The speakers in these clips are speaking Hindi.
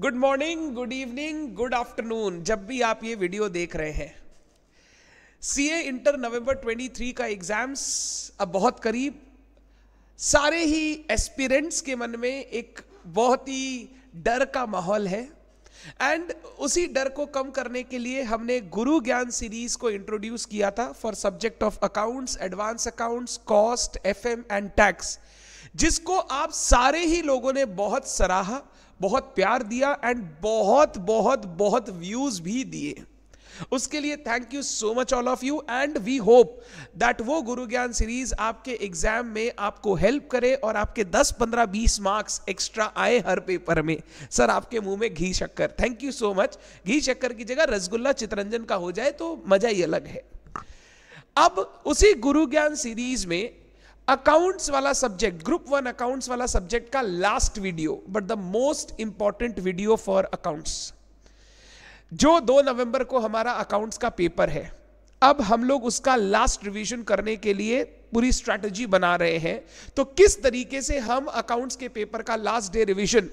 Good morning good evening good afternoon जब भी आप ये वीडियो देख रहे हैं। सी ए इंटर नवंबर 23 का एग्ज़ाम्स अब बहुत करीब। सारे ही एस्पिरेंट्स के मन में एक बहुत ही डर का माहौल है। एंड उसी डर को कम करने के लिए हमने गुरु ज्ञान सीरीज़ को इंट्रोड्यूस किया था for subject of accounts advance accounts cost FM and tax जिसको आप सारे ही लोगों ने बहुत सराहा। बहुत प्यार दिया एंड बहुत बहुत बहुत व्यूज़ भी दिए. उसके लिए thank you so much all of you and we hope that वो गुरु ज्ञान सीरीज़ आपके एग्ज़ाम में आपको हेल्प करे और आपके 10 15 20 मार्क्स एक्स्ट्रा आए हर पेपर में. सर आपके मुँह में घी शक्कर. थैंक यू सो मच घी शक्कर की जगह रसगुल्ला चितरंजन का हो जाए तो मज़ा ही अलग है. अब उसी गुरु ज्ञान सीरीज़ में अकाउंट्स वाला सब्जेक्ट ग्रुप वन अकाउंट्स वाला सब्जेक्ट का last video but the most important video for accounts जो दो नवंबर को हमारा अकाउंट्स का पेपर है, अब हम लोग उसका लास्ट रिवीजन करने के लिए पूरी स्ट्रैटेजी बना रहे हैं। तो किस तरीके से हम अकाउंट्स के पेपर का लास्ट डे रिवीजन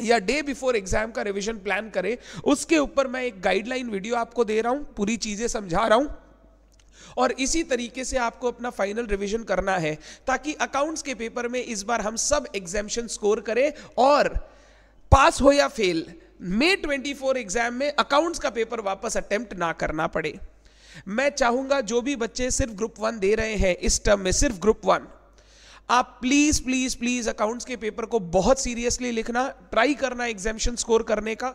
या डे बिफोर एग्ज़ाम का रिवीजन प्लान करें, उसके ऊपर मैं एक गाइडलाइन वीडियो आपको दे रहा हूँ, पूरी चीज़ें समझा रहा हूँ। और इसी तरीके से आपको अपना फाइनल रिवीजन करना है, ताकि अकाउंट्स के पेपर में इस बार हम सब एग्जामेशन स्कोर करें और पास हो या फेल मे 24 एग्ज़ाम में अकाउंट्स का पेपर वापस अटेम्प्ट ना करना पड़े। मैं चाहूँगा जो भी बच्चे सिर्फ़ ग्रुप वन दे रहे हैं, इस टर्म में सिर्फ़ ग्रुप वन आप प्लीज़ प्लीज़ प्लीज़ अकाउंट्स के पेपर को बहुत सीरियसली लिखना ट्राई करना एग्जामेशन स्कोर करने का।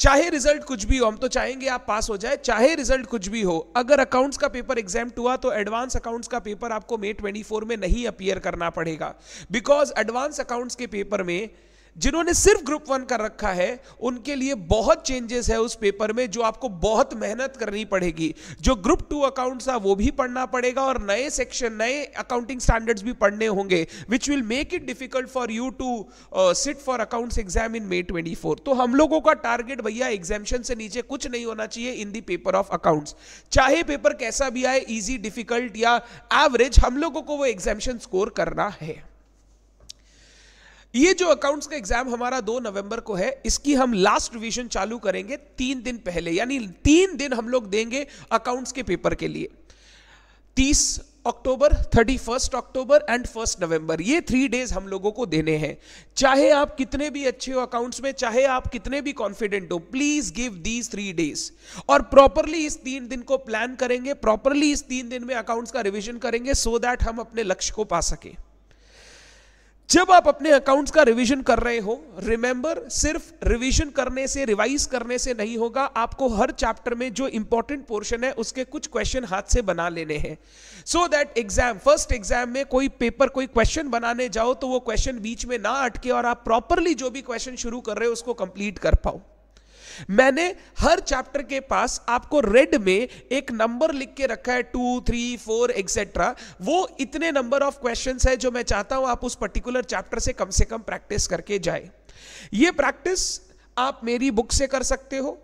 चाहे रिज़ल्ट कुछ भी हो, हम तो चाहेंगे आप पास हो जाए, चाहे रिज़ल्ट कुछ भी हो, अगर अकाउंट्स का पेपर एग्ज़ाम हुआ तो एडवांस अकाउंट्स का पेपर आपको मे 24 में नहीं अपियर करना पड़ेगा। बिकॉज़ एडवांस अकाउंट्स के पेपर में जिन्होंने सिर्फ़ ग्रुप वन कर रखा है, उनके लिए बहुत चेंजेस है उस पेपर में जो आपको बहुत मेहनत करनी पड़ेगी। जो ग्रुप टू अकाउंट्स था वो भी पढ़ना पड़ेगा और नए सेक्शन नए अकाउंटिंग स्टैंडर्ड्स भी पढ़ने होंगे which will make it difficult for you to sit for accounts exam in May 24 तो हम लोगों का टारगेट भैया एग्जामेशन से नीचे कुछ नहीं होना चाहिए in the paper of accounts चाहे पेपर कैसा भी आए इजी डिफ़िकल्ट या एवरेज हम लोगों को वो एग्जामेशन स्कोर करना है। ये जो अकाउंट्स का एग्ज़ाम हमारा दो नवंबर को है, इसकी हम लास्ट रिवीजन चालू करेंगे तीन दिन पहले, यानी तीन दिन हम लोग देंगे अकाउंट्स के पेपर के लिए। तीस अक्टूबर thirty first October and first November, ये थ्री डेज़ हम लोगों को देने हैं। चाहे आप कितने भी अच्छे हो अकाउंट्स में, चाहे आप कितने भी कॉन्फिडेंट हो please give these three days और प्रॉपरली इस तीन दिन को प्लान करेंगे प्रॉपरली इस तीन दिन में अकाउंट्स का रिविजन करेंगे सो so दैट हम अपने लक्ष्य को पा सके। जब आप अपने अकाउंट्स का रिवीजन कर रहे हो रिमेंबर सिर्फ़ रिवीजन करने से रिवाइज करने से नहीं होगा। आपको हर चैप्टर में जो इंपॉर्टेंट पोर्शन है, उसके कुछ क्वेश्चन हाथ से बना लेने हैं। So that exam first exam में कोई पेपर कोई क्वेश्चन बनाने जाओ तो वो क्वेश्चन बीच में ना अटके और आप प्रॉपरली जो भी क्वेश्चन शुरू कर रहे हो, उसको कंप्लीट कर पाओ। मैंने हर चैप्टर के पास आपको रेड में एक नंबर लिख के रखा है टू थ्री फोर एक्सेट्रा वो इतने नंबर ऑफ़ क्वेश्चन है जो मैं चाहता हूँ आप उस पर्टिकुलर चैप्टर से कम से कम प्रैक्टिस करके जाए। ये प्रैक्टिस आप मेरी बुक से कर सकते हो।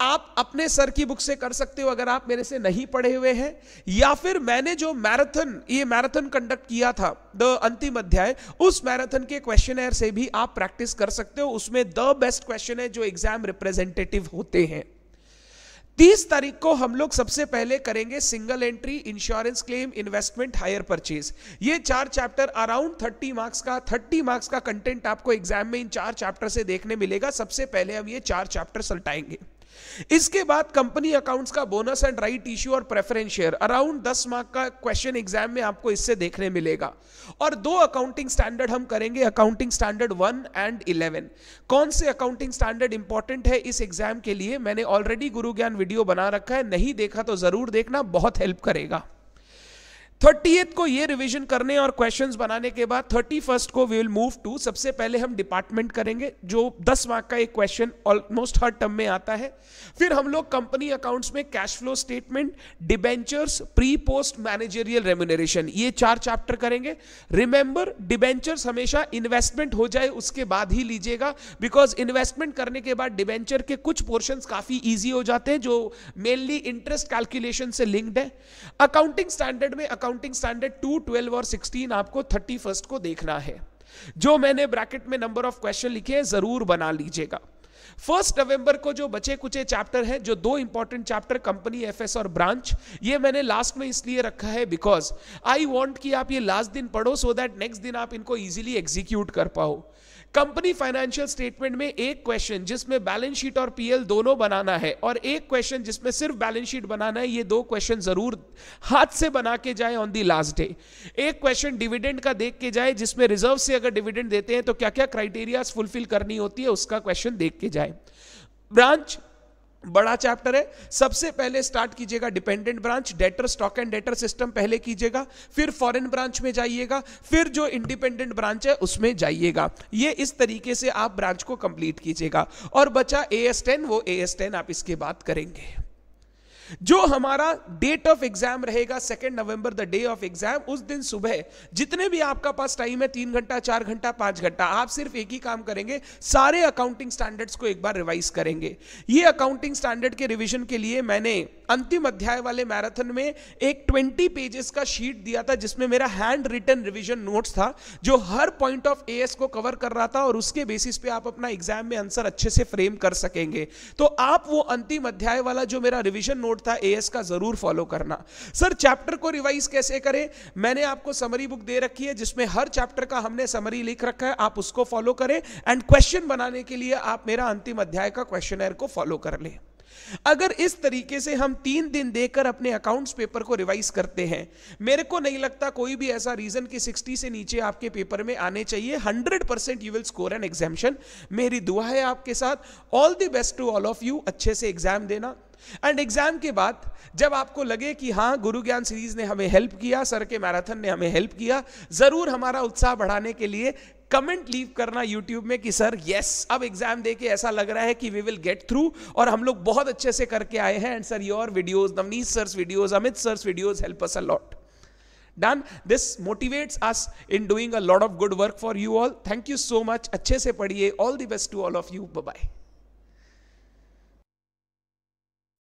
आप अपने सर की बुक से कर सकते हो अगर आप मेरे से नहीं पढ़े हुए हैं, या फिर मैंने जो मैराथन, ये मैराथन कंडक्ट किया था द अंतिम अध्याय, उस मैराथन के क्वेश्चन से भी आप प्रैक्टिस कर सकते हो। उसमें द बेस्ट क्वेश्चन है जो एग्ज़ाम रिप्रेजेंटेटिव होते हैं। तीस तारीख को हम लोग सबसे पहले करेंगे single entry insurance claim investment hire purchase ये चार चैप्टर अराउंड थर्टी मार्क्स का थर्टी मार्क्स का कंटेंट आपको एग्ज़ाम में इन चार चैप्टर से देखने मिलेगा। सबसे पहले हम ये चार चैप्टर सल्टाएँगे इसके बाद कंपनी अकाउंट्स का बोनस एंड राइट इश्यू और प्रेफरेंस शेयर अराउंड 10 मार्क का क्वेश्चन एग्ज़ाम में आपको इससे देखने मिलेगा। और दो अकाउंटिंग स्टैंडर्ड हम करेंगे accounting standard one and eleven कौन से अकाउंटिंग स्टैंडर्ड इंपॉर्टेंट है इस एग्ज़ाम के लिए? मैंने ऑलरेडी गुरु ज्ञान वीडियो बना रखा है। नहीं देखा तो ज़रूर देखना, बहुत हेल्प करेगा। थर्टी को ये रिवीजन करने और क्वेश्चंस बनाने के बाद थर्टी फ़र्स्ट को वी विल मूव टू सबसे पहले हम डिपार्टमेंट करेंगे, जो दस मार्क का एक क्वेश्चन ऑलमोस्ट हर टर्म में आता है। फिर हम लोग कंपनी अकाउंट्स में cash flow statement debentures pre post managerial remuneration ये चार चैप्टर करेंगे। रिमेंबर डिबेंचर्स हमेशा इन्वेस्टमेंट हो जाए, उसके बाद ही लीजिएगा बिकॉज़ इन्वेस्टमेंट करने के बाद डिबेंचर के कुछ पोर्शन काफ़ी ईजी हो जाते हैं, जो मेनली इंटरेस्ट कैलकुलेशन से लिंक्ड है। अकाउंटिंग स्टैंडर्ड में account accounting standard two twelve और सिक्सटीन आपको थर्टी फ़र्स्ट को देखना है। जो मैंने ब्रैकेट में नंबर ऑफ़ क्वेश्चन लिखे हैं, ज़रूर बना लीजिएगा। फ़र्स्ट नवंबर को जो बचे कुचे चैप्टर है, जो दो इंपॉर्टेंट चैप्टर कंपनी एफएस और ब्रांच ये मैंने लास्ट में इसलिए रखा है बिकॉज़ आई वॉन्ट कि आप ये लास्ट दिन पढ़ो सो दैट नेक्स्ट दिन आप इनको इजीली एग्जीक्यूट कर पाओ। कंपनी फाइनेंशियल स्टेटमेंट में एक क्वेश्चन जिसमें बैलेंस शीट और पीएल दोनों बनाना है और एक क्वेश्चन जिसमें सिर्फ़ बैलेंस शीट बनाना है, ये दो क्वेश्चन ज़रूर हाथ से बना के जाए ऑन दी लास्ट डे एक क्वेश्चन डिविडेंड का देख के जाए, जिसमें रिज़र्व से अगर डिविडेंड देते हैं तो क्या क्या क्राइटेरिया फुलफिल करनी होती है, उसका क्वेश्चन देख के जाए। ब्रांच बड़ा चैप्टर है। सबसे पहले स्टार्ट कीजिएगा dependent branch debtor stock and debtor system पहले कीजिएगा, फिर फॉरेन ब्रांच में जाइएगा, फिर जो इंडिपेंडेंट ब्रांच है उसमें जाइएगा। ये इस तरीके से आप ब्रांच को कंप्लीट कीजिएगा। और बचा ए एस टेन वो ए एस टेन आप इसके बाद करेंगे। जो हमारा डेट ऑफ़ एग्ज़ाम रहेगा second November the day of exam उस दिन सुबह, जितने भी आपका पास टाइम है, तीन घंटा, चार घंटा, पाँच घंटा, आप सिर्फ़ एक ही काम करेंगे, सारे अकाउंटिंग स्टैंडर्ड्स को एक बार रिवाइज करेंगे। ये अकाउंटिंग स्टैंडर्ड के रिविजन के लिए मैंने अंतिम अध्याय वाले मैराथन में एक 20 पेजेस का शीट दिया था, जिसमें मेरा हैंड रिटन रिविजन नोट्स था, जो हर पॉइंट ऑफ़ एएस को कवर कर रहा था और उसके बेसिस पे आप अपना एग्ज़ाम में आंसर अच्छे से फ्रेम कर सकेंगे। तो आप वो अंतिम अध्याय वाला जो मेरा रिविजन नोट था एएस का ज़रूर फॉलो करना। सर चैप्टर को रिवाइज कैसे करें? मैंने आपको समरी बुक दे रखी है, जिसमें हर चैप्टर का हमने समरी लिख रखा है, आप उसको फॉलो करें। एंड क्वेश्चन बनाने के लिए आप मेरा अंतिम अध्याय का क्वेश्चन को फॉलो कर लें। अगर इस तरीके से हम तीन दिन देकर अपने अकाउंट्स पेपर को रिवाइज करते हैं, मेरे को नहीं लगता कोई भी ऐसा रीजन कि 60 से नीचे आपके पेपर में आने चाहिए। 100 percent you will score an examination मेरी दुआ है आपके साथ। All the best to all of you अच्छे से एग्ज़ाम देना। एंड एग्ज़ाम के बाद जब आपको लगे कि हाँ गुरु ज्ञान सीरीज़ ने हमें हेल्प किया सर के मैराथन ने हमें हेल्प किया, ज़रूर हमारा उत्साह बढ़ाने के लिए कमेंट लीव करना यूट्यूब में कि, सर यस अब एग्ज़ाम दे के ऐसा लग रहा है कि वी विल गेट थ्रू और हम लोग बहुत अच्छे से करके आए हैं and sir your videos Navneet sir videos Amit sir videos help us a lot done this motivates us in doing a lot of good work for you all thank you so much अच्छे से पढ़िए. All the best to all of you bye